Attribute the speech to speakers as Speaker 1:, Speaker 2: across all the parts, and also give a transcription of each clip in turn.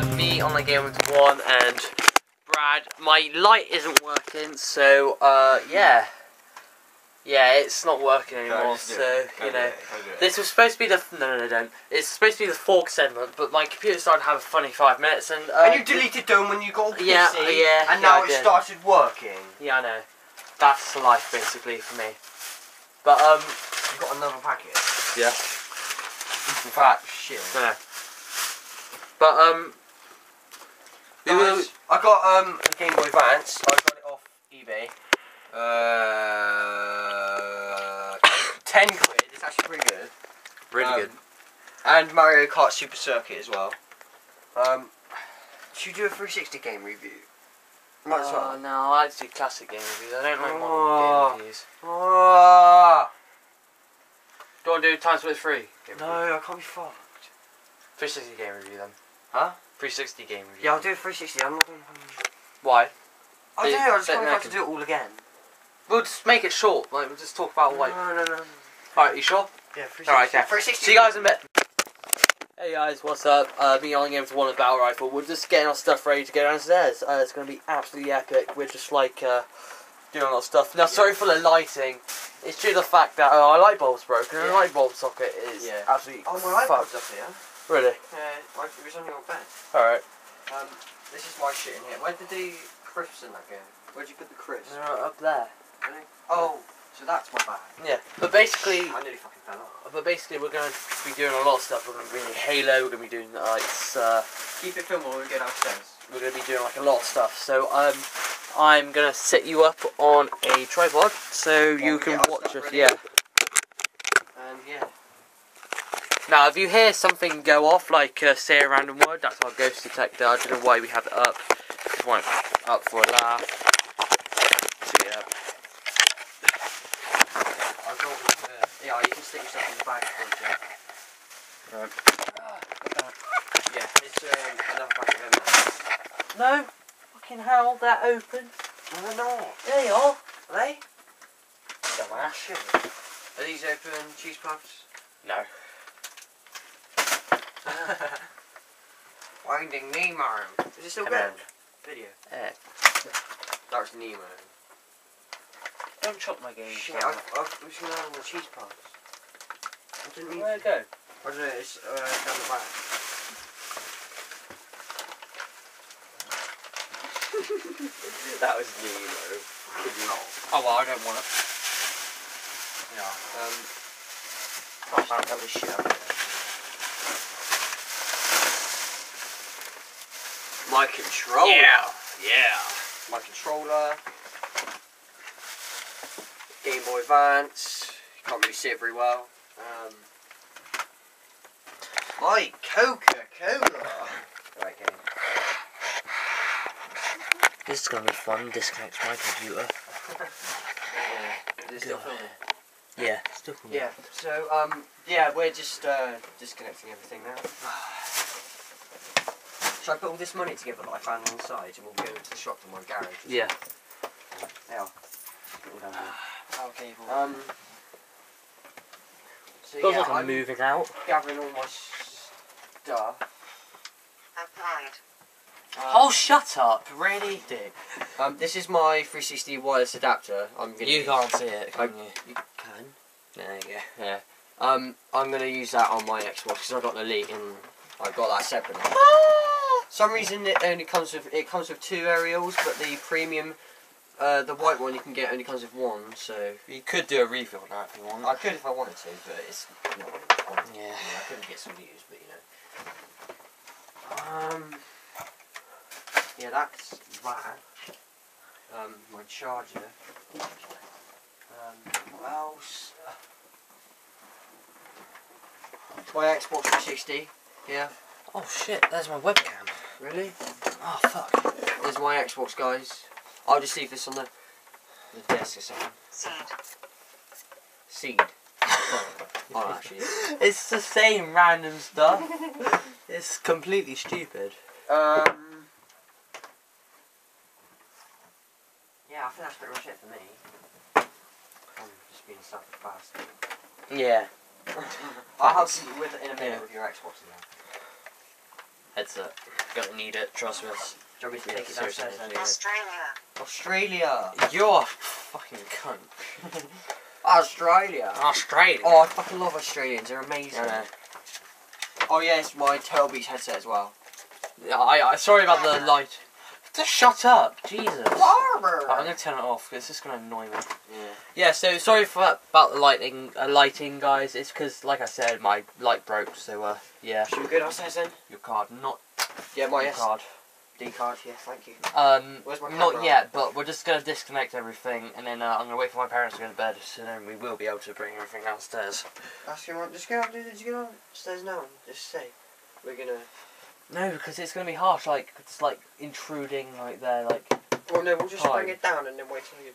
Speaker 1: uh, me on the game with one and Brad. My light isn't working, so uh, yeah, yeah, it's not working anymore. So you know,
Speaker 2: it. Go do it.
Speaker 1: this was supposed to be the no, no, no, don't. It's supposed to be the fork segment, but my computer started to have a funny five minutes, and uh,
Speaker 2: and you deleted Dome when you got all pissy,
Speaker 1: Yeah, yeah,
Speaker 2: and
Speaker 1: yeah,
Speaker 2: now
Speaker 1: I
Speaker 2: it
Speaker 1: did.
Speaker 2: started working.
Speaker 1: Yeah, I know. That's life basically for me. But um,
Speaker 2: You got another packet.
Speaker 1: yeah,
Speaker 2: In fact, shit.
Speaker 1: no. But um,
Speaker 2: Guys, I got um a Game Boy Advance. I got it off eBay. Uh, ten quid. It's actually pretty good.
Speaker 1: really
Speaker 2: Um,
Speaker 1: good.
Speaker 2: And Mario Kart Super Circuit as well. Um, should we do a 360 game review? Might as
Speaker 1: Oh,
Speaker 2: well.
Speaker 1: no, I like to do classic game reviews. I don't like modern
Speaker 2: Oh.
Speaker 1: game reviews.
Speaker 2: Ah,
Speaker 1: Do you want to do Time Split 3? Game review?
Speaker 2: no, I can't be fucked.
Speaker 1: 360 game review then.
Speaker 2: Huh?
Speaker 1: 360 game review.
Speaker 2: Yeah, I'll do a 360. I'm not going.
Speaker 1: Why?
Speaker 2: I do.
Speaker 1: Yeah,
Speaker 2: I just can't have to do it all again.
Speaker 1: We'll just make it short. Like we'll just talk about like.
Speaker 2: No, no, no.
Speaker 1: Alright, you sure?
Speaker 2: Yeah, 360.
Speaker 1: Alright, yeah.
Speaker 2: 360.
Speaker 1: See you guys in a bit. Hey guys, what's up? Uh, me on to one of Battle Rifle. We're just getting our stuff ready to go downstairs. Uh, it's going to be absolutely epic. We're just like uh, doing a lot of stuff. Now, sorry for the lighting. It's due to the fact that uh, our light bulb's broken and the light bulb socket is
Speaker 2: Yeah.
Speaker 1: absolutely
Speaker 2: Oh, my
Speaker 1: fucked.
Speaker 2: iPod's up here.
Speaker 1: Really?
Speaker 2: Yeah, it was on your bed.
Speaker 1: Alright.
Speaker 2: Um, this is my shit in here. Where did the crisps in that go? Where'd you put the crisps?
Speaker 1: up there.
Speaker 2: Really? Oh, so that's my bag.
Speaker 1: Yeah. But basically,
Speaker 2: I nearly fucking fell off.
Speaker 1: but basically, we're going to be doing a lot of stuff. We're going to be doing Halo. We're going to be doing like uh,
Speaker 2: Keep it filmed when we get downstairs.
Speaker 1: we're going to be doing like a lot of stuff. So um, I'm going to set you up on a tripod so you can
Speaker 2: get
Speaker 1: watch us.
Speaker 2: ready.
Speaker 1: Yeah.
Speaker 2: And yeah.
Speaker 1: Now, if you hear something go off, like uh, say a random word, that's our ghost detector. I don't know why we have it up. Just want it up for a laugh. So yeah.
Speaker 2: I'll go with, uh, yeah, you can stick yourself in the bag for it, yeah.
Speaker 1: Right.
Speaker 2: Yeah, it's um, another packet of them.
Speaker 1: No, fucking hell, they're open.
Speaker 2: No, they're not.
Speaker 1: There you are.
Speaker 2: Are they?
Speaker 1: Dumbass.
Speaker 2: Shit. Are these open cheese puffs?
Speaker 1: No.
Speaker 2: Finding Nemo. Is it still good? Video.
Speaker 1: Eh,
Speaker 2: That was Nemo.
Speaker 1: don't chop my game.
Speaker 2: Shit, I, I was gonna have the cheese puffs. I didn't mean
Speaker 1: Where'd it go?
Speaker 2: I don't know, it's uh, down the back.
Speaker 1: That was Nemo.
Speaker 2: Oh well, I don't want it. Yeah. Um. Fuck, I got this shit up here. My controller.
Speaker 1: yeah. Yeah.
Speaker 2: My controller. Game Boy Advance. Can't really see it very well. Um. My Coca Cola. Right, game.
Speaker 1: This is gonna be fun. Disconnect my computer.
Speaker 2: Yeah. Is it still filming?
Speaker 1: Yeah. Still cool.
Speaker 2: Yeah, so, um, yeah, we're just, uh, disconnecting everything now. Shall I put all this money together that I found on the inside and we'll go to the shop to my garage?
Speaker 1: Yeah.
Speaker 2: Yeah. Put it all down here.
Speaker 1: Power cable.
Speaker 2: Um, so
Speaker 1: Feels
Speaker 2: yeah,
Speaker 1: like I'm
Speaker 2: I'm
Speaker 1: moving out.
Speaker 2: gathering all my stuff. Um,
Speaker 1: Oh, shut up! Really, dick.
Speaker 2: um, this is my 360 wireless adapter. I'm gonna
Speaker 1: You
Speaker 2: use-
Speaker 1: can't see it,
Speaker 2: I-
Speaker 1: can you?
Speaker 2: You can.
Speaker 1: There you go.
Speaker 2: Yeah. Um, I'm gonna use that on my Xbox because I got the Elite and I got that separately. Some reason it only comes with it comes with two aerials, but the premium, uh, the white one you can get only comes with one. So
Speaker 1: You could do a refill now if you want.
Speaker 2: I could if I wanted to, but it's not. Really
Speaker 1: Yeah.
Speaker 2: I couldn't get some used, but you know. Um. Yeah, that's that. Um, my charger. Um, what else? My Xbox 360. Yeah.
Speaker 1: Oh shit, there's my webcam.
Speaker 2: Really?
Speaker 1: Oh fuck.
Speaker 2: There's my Xbox, guys. I'll just leave this on the, the desk a second. Seed. oh, actually.
Speaker 1: It's the same random stuff. it's completely stupid.
Speaker 2: Um. Yeah, I think that's pretty much it for me. I'm just being stuff fast.
Speaker 1: Yeah.
Speaker 2: I'll help you with in a minute with your Xbox now.
Speaker 1: Headset. Gonna need it, trust us.
Speaker 2: Do you want me to
Speaker 1: Yeah,
Speaker 2: take it downstairs?
Speaker 1: I need.
Speaker 2: Australia.
Speaker 1: You're a fucking cunt.
Speaker 2: Australia.
Speaker 1: Australia.
Speaker 2: Oh, I fucking love Australians. They're amazing.
Speaker 1: I know.
Speaker 2: Oh yes, my Telby's headset as well.
Speaker 1: Yeah, I, I, sorry about the light. Just shut up, Jesus.
Speaker 2: Barber.
Speaker 1: I'm gonna turn it off because it's just gonna annoy me.
Speaker 2: Yeah.
Speaker 1: Yeah, so sorry for that, about the lighting, uh, lighting, guys. It's because, like I said, my light broke. So, uh, yeah,
Speaker 2: Should we go downstairs then?
Speaker 1: your card, not
Speaker 2: Yeah, my
Speaker 1: your card.
Speaker 2: D card. Yeah, thank you.
Speaker 1: Um,
Speaker 2: Where's my
Speaker 1: not yet, but we're just gonna disconnect everything, and then uh, I'm gonna wait for my parents to go to bed, so then we will be able to bring everything downstairs.
Speaker 2: Ask him. Just go. Just go downstairs now. Just say we're gonna.
Speaker 1: No, because it's gonna be harsh. Like it's like intruding, like there, like.
Speaker 2: Well, no, we'll just
Speaker 1: Fine.
Speaker 2: bring it down and then wait till you.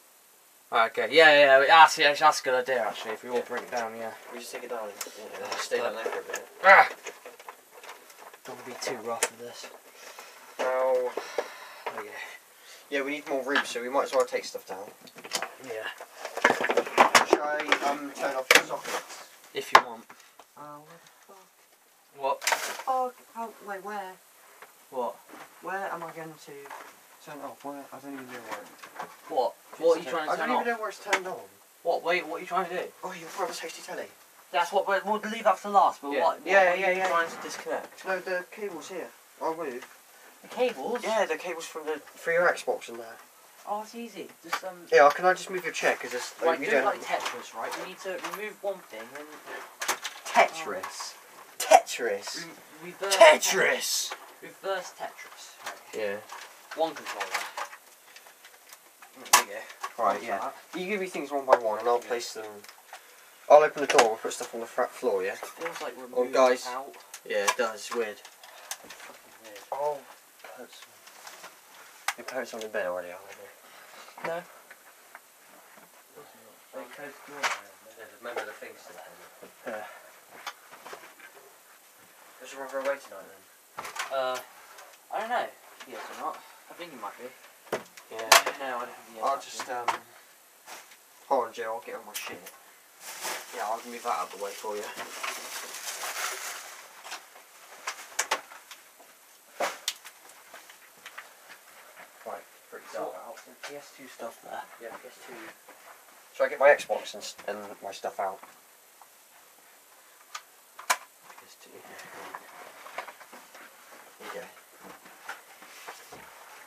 Speaker 1: Okay, yeah, yeah, yeah. That's, yeah, that's a good idea actually. If we all bring it down, yeah.
Speaker 2: We just take it down and you know, stay down there for a bit.
Speaker 1: Ah! Don't be too rough with this.
Speaker 2: Oh.
Speaker 1: Okay.
Speaker 2: Yeah, we need more room, so we might as well take stuff down.
Speaker 1: Yeah.
Speaker 2: Shall I um turn off the sockets?
Speaker 1: If you want.
Speaker 2: Oh,
Speaker 1: What?
Speaker 2: Oh, oh, wait, where?
Speaker 1: What?
Speaker 2: Where am I going to turn off? Where? I don't even know where.
Speaker 1: What? What are you trying to turn off?
Speaker 2: I don't even know where it's turned on.
Speaker 1: What? Wait, what are you trying to do?
Speaker 2: Oh, your brother's HD telly.
Speaker 1: That's what we're, we'll leave that for last. But
Speaker 2: Yeah.
Speaker 1: what? what
Speaker 2: Yeah,
Speaker 1: are
Speaker 2: yeah,
Speaker 1: you
Speaker 2: yeah.
Speaker 1: Trying to disconnect.
Speaker 2: No, the cable's here. I'll move.
Speaker 1: The cables.
Speaker 2: Yeah, the cable's from the for your Xbox and that.
Speaker 1: Oh, it's easy. Just um.
Speaker 2: Yeah, can I just move your chair? Because it's
Speaker 1: Right,
Speaker 2: we
Speaker 1: do
Speaker 2: don't.
Speaker 1: like Tetris, right? We need to remove one thing and
Speaker 2: Tetris. Tetris.
Speaker 1: re- reverse
Speaker 2: Tetris.
Speaker 1: Reverse Tetris. Right.
Speaker 2: Yeah.
Speaker 1: One controller.
Speaker 2: There you go. Right, yeah. You give me things one by one, and I'll place them. I'll open the door. We'll put stuff on the frat floor. Yeah.
Speaker 1: Feels like removing
Speaker 2: Oh, guys.
Speaker 1: out.
Speaker 2: Yeah, it does. It's weird.
Speaker 1: Weird.
Speaker 2: Oh. Hurts. Your parents on the bed already, are they?
Speaker 1: No.
Speaker 2: Remember the things to
Speaker 1: Yeah.
Speaker 2: Does your brother away tonight then?
Speaker 1: Uh, I don't know. Yes or not? I think you might be.
Speaker 2: Yeah.
Speaker 1: No, I don't think
Speaker 2: I'll just um. Hold on, Joe. I'll get on my shit. Yeah, I'll move that out of the way for you. Right, pretty out.
Speaker 1: some PS2 stuff there.
Speaker 2: Yeah, PS2. Should I get my Xbox and, and my stuff out? PS2. There you go.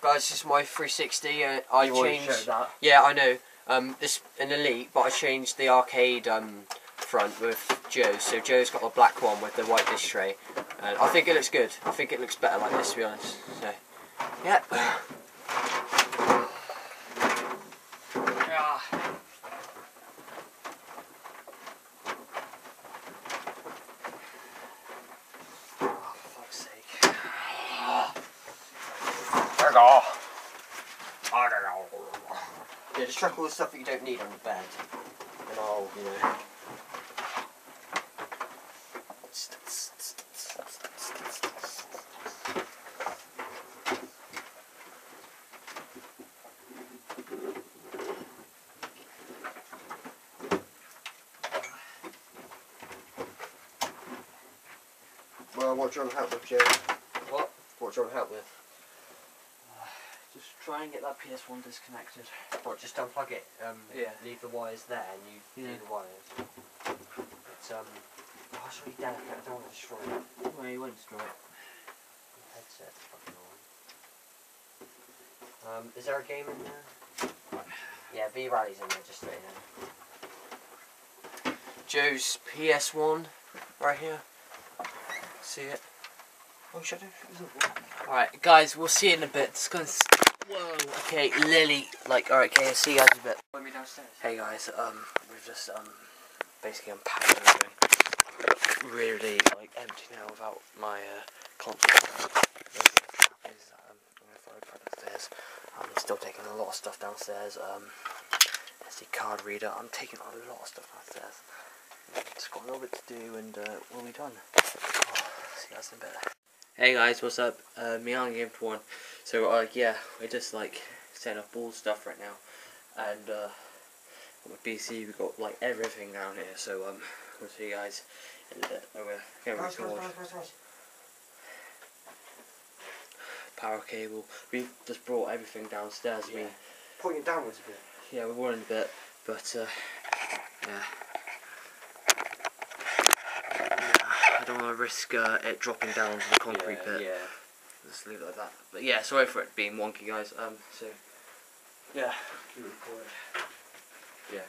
Speaker 2: Guys, this is my 360. Uh, I
Speaker 1: You've
Speaker 2: changed.
Speaker 1: showed that.
Speaker 2: Yeah, I know. Um, this an elite, but I changed the arcade um front with Joe's. So Joe's got the black one with the white disc tray, and I think it looks good. I think it looks better like this, to be honest. So, yeah.
Speaker 1: Ah.
Speaker 2: Oh, for fuck's sake. There we go. I don't know. Yeah, just chuck all the stuff that you don't need on the bed. And I'll, you know. Well, what do you want to help with, Joe?
Speaker 1: What?
Speaker 2: What do you want to help with?
Speaker 1: Try and get that PS1 disconnected.
Speaker 2: What, just unplug it? Um,
Speaker 1: Yeah.
Speaker 2: Leave the wires there and you
Speaker 1: Yeah.
Speaker 2: do the wires. It's, um, oh, it's really delicate. I don't want to destroy it.
Speaker 1: Well, you won't destroy it.
Speaker 2: The headset's fucking on. Um, is there a game in there? Yeah, V Rally's in there, just so you know. Joe's PS1, right here. See it? Oh, it.
Speaker 1: Alright, guys, we'll see you in a bit. It's gonna. Whoa. Okay, Lily. Like, alright, okay, I'll see you guys in a bit.
Speaker 2: Let me downstairs.
Speaker 1: Hey guys, um, we've just um, basically unpacked everything. Really like empty now without my uh, console. Basically, the trap is, um, I'm gonna throw it upstairs. I'm still taking a lot of stuff downstairs. Um, SD card reader. I'm taking a lot of stuff downstairs. Just got a little bit to do, and uh, we'll be done. Oh, see you guys in a bit. Hey guys, what's up? Uh, me on Game One. So, uh, yeah, we're just like setting up all stuff right now, and uh, on my PC we've got like everything down here. So, um, we'll see you guys in a bit. Oh, we're going
Speaker 2: Guys,
Speaker 1: to
Speaker 2: guys,
Speaker 1: watch.
Speaker 2: guys, guys, guys.
Speaker 1: power cable. We've just brought everything downstairs.
Speaker 2: Yeah.
Speaker 1: We
Speaker 2: Pointing downwards a bit.
Speaker 1: yeah, we're running a bit, but uh, yeah. I don't want to risk uh, it dropping down to the concrete
Speaker 2: yeah,
Speaker 1: bit.
Speaker 2: yeah.
Speaker 1: Let's leave it like that. But yeah, sorry for it being wonky, guys. Um, so yeah,
Speaker 2: Keep it recorded.
Speaker 1: yeah.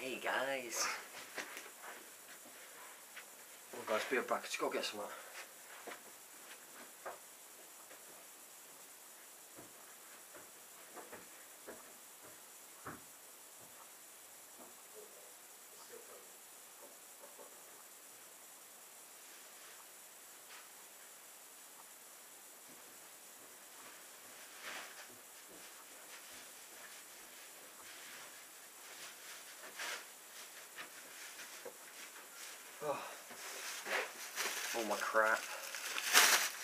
Speaker 2: Hey guys. Oh guys, be right back. Just go get some. Crap.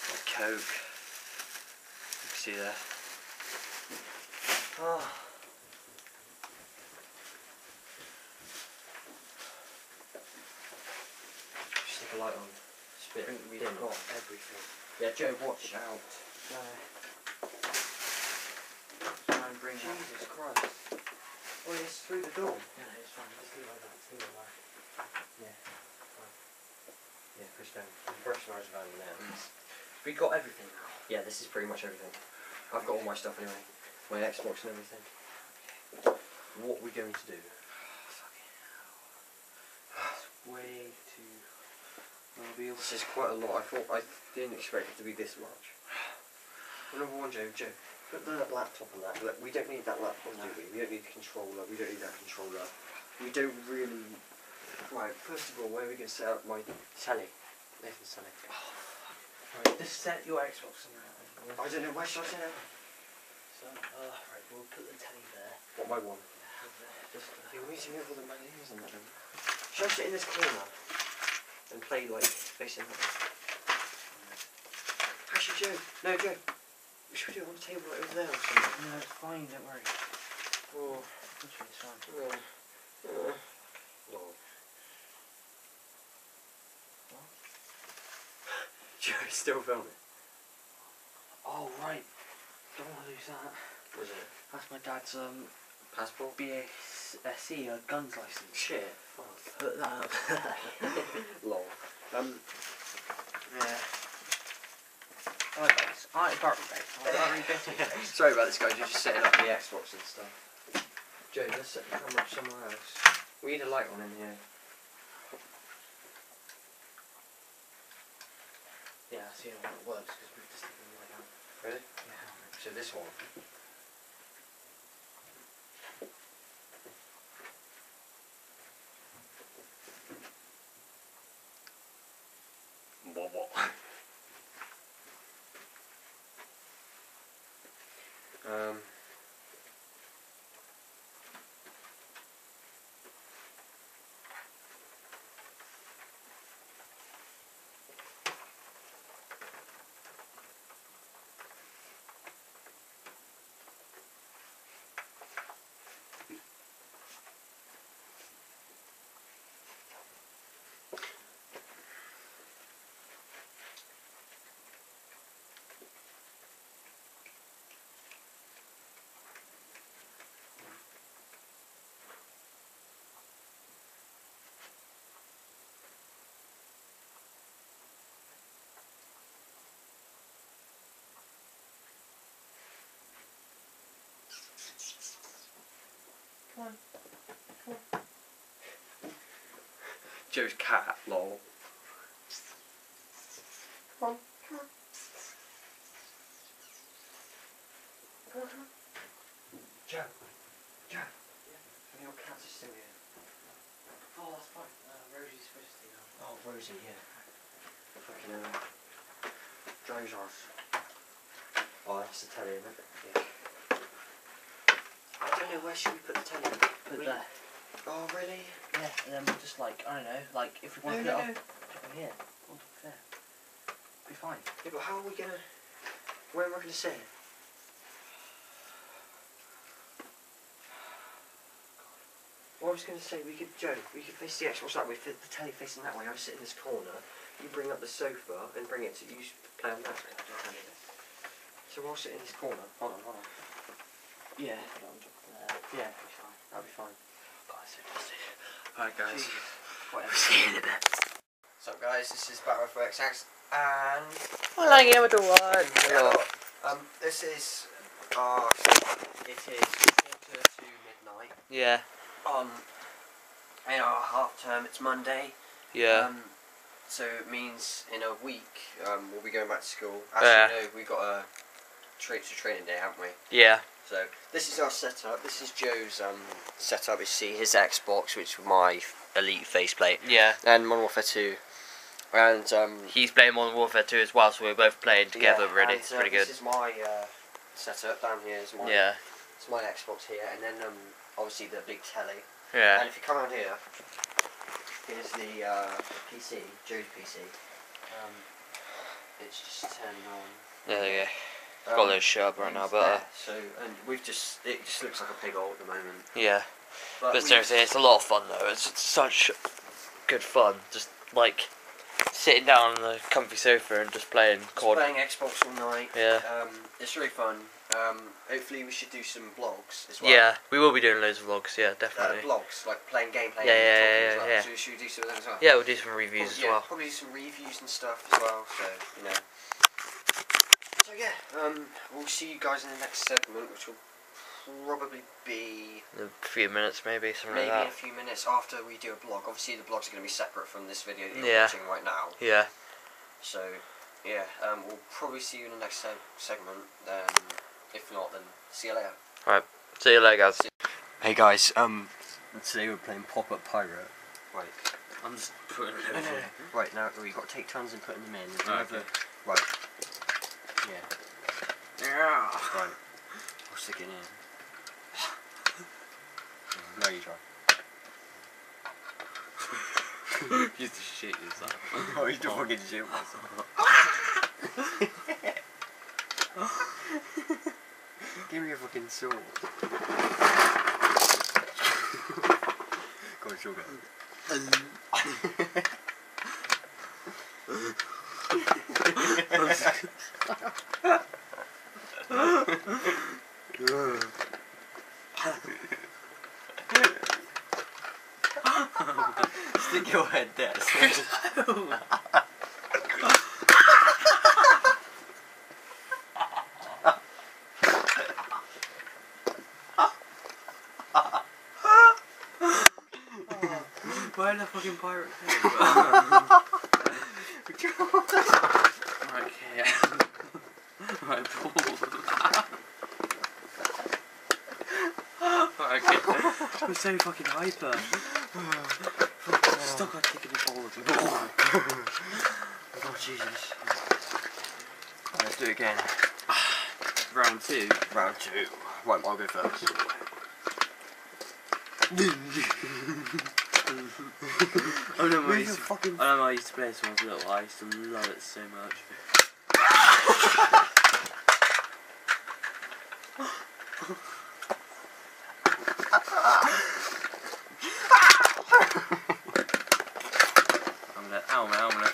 Speaker 2: My coke. You can see there. Oh. Ah. Stick a light on. Spit.
Speaker 1: we've
Speaker 2: dim.
Speaker 1: got everything.
Speaker 2: Yeah, Joe, watch out.
Speaker 1: No. Try and bring out
Speaker 2: Jesus Christ. Oh, it's through the door.
Speaker 1: No, it's fine. Just leave it like that. Just leave it like that. Yeah.
Speaker 2: Yeah, push down. Pressurize the van now.
Speaker 1: We got everything now.
Speaker 2: Yeah, this is pretty much everything. I've got all my stuff anyway. My Xbox and everything. What are we going to do?
Speaker 1: It's way too. We
Speaker 2: This is quite a lot. I thought I didn't expect it to be this much. Number one, Joe, Joe, put the laptop on that. Look, we don't need that laptop, do we? We don't need the controller. We don't need that controller. We don't really. Right. First of all, where are we going to set up my telly? Nathan's telly.
Speaker 1: Right, just set your Xbox on that.
Speaker 2: I don't know. Where should I set it?
Speaker 1: So, uh, right, we'll put the telly there.
Speaker 2: What my one?
Speaker 1: There, Just uh,
Speaker 2: You're meeting me with all the magazines and that. you? Should I sit in this corner and play like facing that way? Actually, Joe. No, Joe. Should we do it on the table right over there or something?
Speaker 1: no, it's fine. Don't worry.
Speaker 2: Oh,
Speaker 1: Literally, it's fine.
Speaker 2: uh, lol. Joe, still filming.
Speaker 1: Oh right. Don't want to lose that.
Speaker 2: Was it?
Speaker 1: That's my dad's um
Speaker 2: Passport?
Speaker 1: BAC uh, guns license.
Speaker 2: Shit. Fuck.
Speaker 1: Put that up.
Speaker 2: lol. Um,
Speaker 1: yeah. Alright guys. Alright, Barbie guys. Alright, Barbie
Speaker 2: sorry about this, guys. You're just setting up the Xbox and stuff. Joe, let's set the camera up somewhere else. We need a light on in here.
Speaker 1: Yeah, I how it because we've just taken the light out.
Speaker 2: Ready?
Speaker 1: Yeah.
Speaker 2: So this one. What, what? um.
Speaker 1: Come on.
Speaker 2: Joe's cat, lol.
Speaker 1: Come on. Come on. Come on, come.
Speaker 2: Joe. Joe. Your cats are still here.
Speaker 1: Oh, that's fine. Uh, Rosie's supposed to now.
Speaker 2: Oh, Rosie, yeah. Fucking hell. Drives off. Oh, that's the telly, isn't it? Yeah. Know, where should we put the telly?
Speaker 1: Put
Speaker 2: We-
Speaker 1: there.
Speaker 2: Oh, really?
Speaker 1: Yeah, and then we'll just like, I don't know, like if we want
Speaker 2: no,
Speaker 1: to
Speaker 2: no.
Speaker 1: put it up over here, on top of there. Be fine.
Speaker 2: Yeah, but how are we gonna... Where am I gonna sit? Well, I was gonna say, we could, Joe, we could face the Xbox that way, fit the telly facing that way, I sit in this corner, you bring up the sofa and bring it to you play on that. So we'll sit in this corner. Hold on, hold on.
Speaker 1: Yeah. Yeah, that'll be fine. That'll be fine. Guys, so dusty. Alright, guys.
Speaker 2: Whatever.
Speaker 1: See you in a bit.
Speaker 2: What's up guys, this is Battle for XX and
Speaker 1: Well, I am the one.
Speaker 2: Hello. Um, this is our. It is quarter to midnight.
Speaker 1: Yeah.
Speaker 2: Um, in our half term, it's Monday.
Speaker 1: Yeah.
Speaker 2: Um, so it means in a week, um, we'll be going back to school. Actually,
Speaker 1: Yeah.
Speaker 2: no, we got a tra- to training day, haven't we?
Speaker 1: yeah.
Speaker 2: So this is our setup. This is Joe's um setup. You see his Xbox, which is my Elite faceplate,
Speaker 1: Yeah.
Speaker 2: and Modern Warfare 2, and um.
Speaker 1: He's playing Modern Warfare 2 as well, so we're both playing together.
Speaker 2: yeah,
Speaker 1: really,
Speaker 2: and,
Speaker 1: it's
Speaker 2: uh,
Speaker 1: pretty good.
Speaker 2: This is my uh, setup down here. Is my
Speaker 1: Yeah.
Speaker 2: It's my Xbox here, and then um, obviously the big telly.
Speaker 1: Yeah.
Speaker 2: And if you come around here, here's the uh, PC, Joe's PC. Um, it's just turning on.
Speaker 1: There you go.
Speaker 2: Um,
Speaker 1: Got a little shirt up right now, but uh,
Speaker 2: so and we've just it just looks like a pig hole at the moment.
Speaker 1: yeah.
Speaker 2: But,
Speaker 1: But seriously, it's a lot of fun though. It's such good fun. Just like sitting down on the comfy sofa and just playing
Speaker 2: just
Speaker 1: COD.
Speaker 2: playing Xbox all night.
Speaker 1: Yeah.
Speaker 2: Um, it's really fun. Um, hopefully we should do some vlogs as well.
Speaker 1: Yeah, we will be doing loads of vlogs. Yeah,
Speaker 2: Uh,
Speaker 1: definitely.
Speaker 2: vlogs like playing gameplay.
Speaker 1: Yeah, yeah, yeah,
Speaker 2: well.
Speaker 1: yeah.
Speaker 2: So should we do some of them as well?
Speaker 1: Yeah, we'll do some reviews
Speaker 2: Probably-
Speaker 1: as
Speaker 2: yeah,
Speaker 1: well.
Speaker 2: Probably do some reviews and stuff as well. So you know. So yeah, um, we'll see you guys in the next segment, which will probably be
Speaker 1: In a few minutes, maybe something
Speaker 2: maybe
Speaker 1: like
Speaker 2: in a few minutes after we do a blog. Obviously, the blogs are going to be separate from this video that you're
Speaker 1: Yeah.
Speaker 2: watching right now.
Speaker 1: Yeah.
Speaker 2: So yeah, um, we'll probably see you in the next se- segment. Then, if not, then see you later. All right.
Speaker 1: See you later, guys.
Speaker 2: Hey guys, um, today we're playing Pop Up Pirate. Right.
Speaker 1: I'm just putting it
Speaker 2: No, no, no. Right now, we've got to take turns in putting them in. There's
Speaker 1: Okay.
Speaker 2: Right. Yeah.
Speaker 1: Yeah.
Speaker 2: Right. I'll stick it in. no, you try.
Speaker 1: Used to shit yourself.
Speaker 2: oh, you don't fucking shit myself. Give me a fucking sword. Go on, sugar. Stick your head there.
Speaker 1: Why the fucking pirate Okay. Right, Paul. okay. I'm so fucking hyper. Stuck on taking a ball of you.
Speaker 2: Oh Jesus. Let's do it again.
Speaker 1: Round two.
Speaker 2: Round two. Right, I'll go first.
Speaker 1: I know I
Speaker 2: Move
Speaker 1: used
Speaker 2: your
Speaker 1: to,
Speaker 2: fucking
Speaker 1: I know I used to play this when I was little. I used to love it so much. I'm gonna, ow, man, I'm gonna.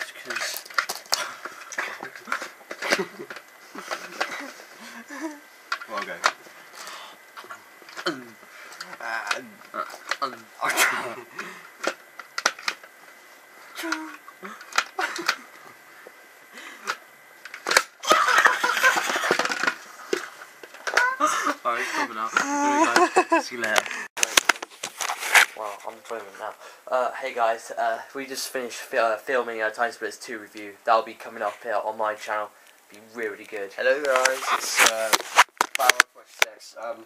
Speaker 1: It's 'cause-
Speaker 2: Well, I'll go.
Speaker 1: um, Alright, it's coming out. Anyway, guys, see you later. Well, I'm filming now. Uh, hey guys, uh, we just finished fi- uh, filming a Time Splitters 2 review. That'll be coming up here on my channel. Be really good.
Speaker 2: Hello guys, it's uh, Barrow Six. Um,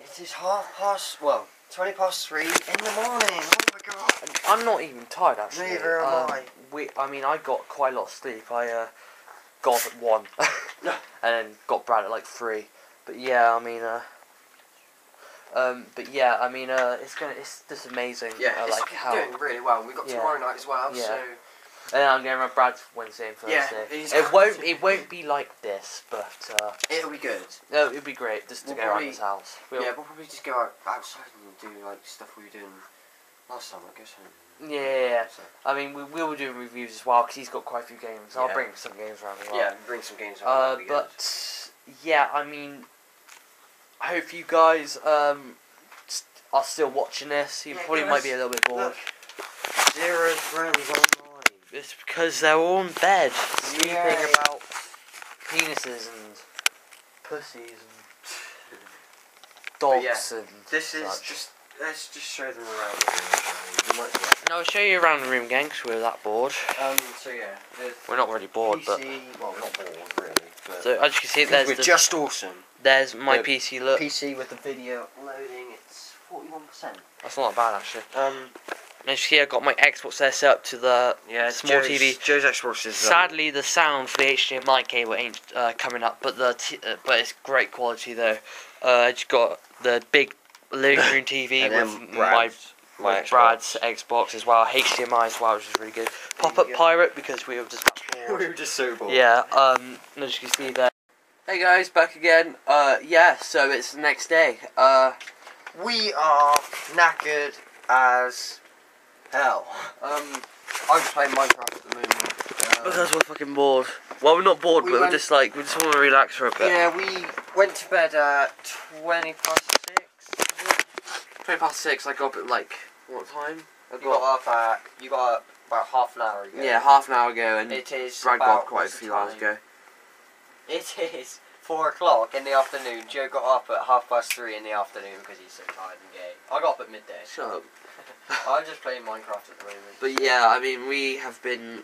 Speaker 2: it is half past, well, 20 past 3 in the morning. Oh my god.
Speaker 1: I'm not even tired actually.
Speaker 2: Neither am
Speaker 1: Um,
Speaker 2: I.
Speaker 1: We, I mean, I got quite a lot of sleep. I uh, got at one, and then got Brad at like three. But yeah, I mean, uh, um, but yeah, I mean, uh, it's gonna, it's just amazing.
Speaker 2: Yeah,
Speaker 1: uh,
Speaker 2: it's
Speaker 1: like how.
Speaker 2: doing really well. We've got
Speaker 1: Yeah.
Speaker 2: tomorrow night as well,
Speaker 1: Yeah.
Speaker 2: so
Speaker 1: And then I'm going around Brad's Wednesday and
Speaker 2: Yeah,
Speaker 1: Thursday.
Speaker 2: he's
Speaker 1: it won't. It won't be like this, but uh,
Speaker 2: It'll be good.
Speaker 1: no, it'd be great just to
Speaker 2: We'll
Speaker 1: go around
Speaker 2: probably-
Speaker 1: his house. We'll,
Speaker 2: Yeah, we'll probably just go out, outside and do like stuff we were doing last time, I guess.
Speaker 1: yeah, yeah, yeah.
Speaker 2: So,
Speaker 1: I mean, we will do reviews as well because he's got quite a few games. I'll
Speaker 2: Yeah.
Speaker 1: bring some games around as well.
Speaker 2: yeah, bring some games. out,
Speaker 1: Uh, but yeah, I mean, I hope you guys um st- are still watching this. You
Speaker 2: Yeah,
Speaker 1: probably might be a little bit bored.
Speaker 2: look. zero friends online.
Speaker 1: It's because they're all in bed sleeping about penises and pussies and dogs
Speaker 2: yeah,
Speaker 1: and
Speaker 2: This is
Speaker 1: such.
Speaker 2: just let's just show them around. the room, shall we? You might be
Speaker 1: And I'll show you around the room, gang, 'cause we're that bored.
Speaker 2: Um, so yeah,
Speaker 1: We're not really bored, but
Speaker 2: PC, well, not bored really, but
Speaker 1: so as you can see, there's
Speaker 2: we're
Speaker 1: the,
Speaker 2: just awesome.
Speaker 1: there's my
Speaker 2: the
Speaker 1: PC. Look,
Speaker 2: PC with the video loading, it's forty-one percent.
Speaker 1: that's not bad actually.
Speaker 2: Um,
Speaker 1: And as you see, I got my Xbox there set up to the
Speaker 2: yeah,
Speaker 1: Small
Speaker 2: Joe's,
Speaker 1: TV.
Speaker 2: Joe's Xbox is um,
Speaker 1: Sadly, the sound for the HDMI cable ain't uh, coming up, but the t- uh, but it's great quality though. Uh, I just got the big living room TV with my my
Speaker 2: Xbox.
Speaker 1: Brad's Xbox as well, HDMI as well, which is really good. Pop up pirate because we were just that
Speaker 2: we were just so bored.
Speaker 1: yeah. Um, as you can see there. Hey guys, back again. Uh, yeah. So it's the next day. Uh,
Speaker 2: We are knackered as hell. Um, I'm just playing Minecraft at the moment. Um,
Speaker 1: because we're fucking bored. Well, we're not bored,
Speaker 2: We
Speaker 1: but
Speaker 2: went-
Speaker 1: we're just like we just want to relax for a bit.
Speaker 2: yeah, we went to bed at twenty past six.
Speaker 1: Twenty past six. I got up at like what time? I
Speaker 2: You got up at you got up about half an hour ago.
Speaker 1: Yeah, half an hour ago, and
Speaker 2: It is
Speaker 1: Brad got up quite a few hours ago.
Speaker 2: It is four o'clock in the afternoon. Joe got up at half past three in the afternoon because he's so tired and gay. I got up at midday.
Speaker 1: Shut up.
Speaker 2: I'm just playing Minecraft at the moment.
Speaker 1: But yeah, I mean, we have been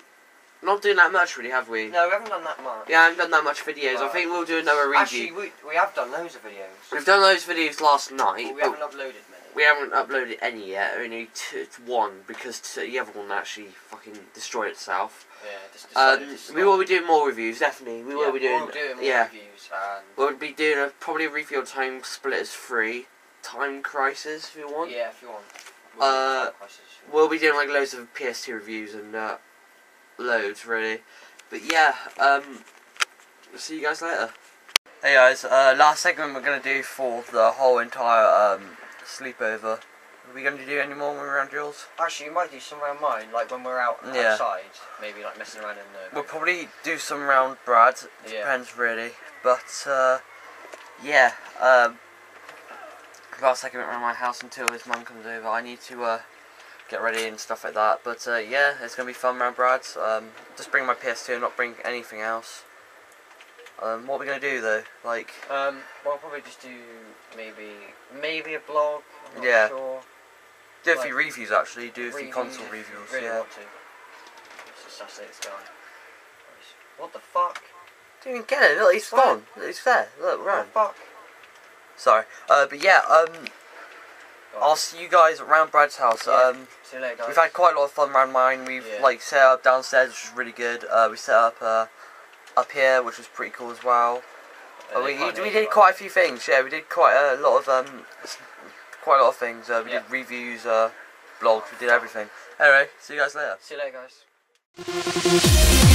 Speaker 1: not doing that much, really, have we?
Speaker 2: No, we haven't done that much.
Speaker 1: Yeah, I haven't done that much videos. I think we'll do another review.
Speaker 2: Actually, we, we have done loads of videos.
Speaker 1: We've done those videos last night,
Speaker 2: But we
Speaker 1: but
Speaker 2: haven't uploaded many.
Speaker 1: We haven't uploaded any yet. Only two, one because t- the other one actually fucking destroyed itself.
Speaker 2: Yeah, just
Speaker 1: Um, we will be doing more reviews, definitely. We will
Speaker 2: Yeah,
Speaker 1: be doing.
Speaker 2: We'll do more
Speaker 1: yeah,
Speaker 2: reviews and
Speaker 1: we'll be doing a, probably a review on Time Splitters 3, Time Crisis if you want.
Speaker 2: yeah, if you want.
Speaker 1: Uh,
Speaker 2: We'll do Time Crisis.
Speaker 1: We'll be doing like loads of PS2 reviews and uh, loads really. But yeah, um, we'll see you guys later. Hey guys, uh, last segment we're gonna do for the whole entire um, sleepover. Are we gonna do any more when we're around Jules?
Speaker 2: Actually, we might do some around mine, like when we're out
Speaker 1: Yeah.
Speaker 2: outside, maybe like messing around in the.
Speaker 1: We'll probably do some around Brad.
Speaker 2: Yeah.
Speaker 1: Depends really. But uh, yeah, um, last segment around my house until his mum comes over. I need to uh, get ready and stuff like that. But uh, yeah, it's gonna be fun around Brad's. Um, just bring my PS2 and not bring anything else. Um, what are we gonna do though? Like,
Speaker 2: Um, we'll probably just do maybe maybe a blog. I'm not
Speaker 1: Yeah.
Speaker 2: Sure.
Speaker 1: do a
Speaker 2: Like,
Speaker 1: few reviews actually. Do a few console reviews.
Speaker 2: Really
Speaker 1: yeah.
Speaker 2: want to. Let's assassinate this guy. What the fuck?
Speaker 1: Didn't even get it. Look, he's
Speaker 2: What?
Speaker 1: gone. He's there. Look,
Speaker 2: the fuck?
Speaker 1: Sorry. Uh, but yeah. Um, I'll see you guys around Brad's house.
Speaker 2: Yeah.
Speaker 1: Um.
Speaker 2: See you later, guys.
Speaker 1: We've had quite a lot of fun around mine. We've
Speaker 2: Yeah.
Speaker 1: like set up downstairs, which is really good. Uh, we set up uh, up here, which was pretty cool as well.
Speaker 2: Uh,
Speaker 1: we, we did quite a few things. Yeah, we did quite a lot of um, quite a lot of things. Uh, we
Speaker 2: Yeah.
Speaker 1: did reviews, uh, blogs, we did everything. Anyway, see you guys later.
Speaker 2: See you later, guys.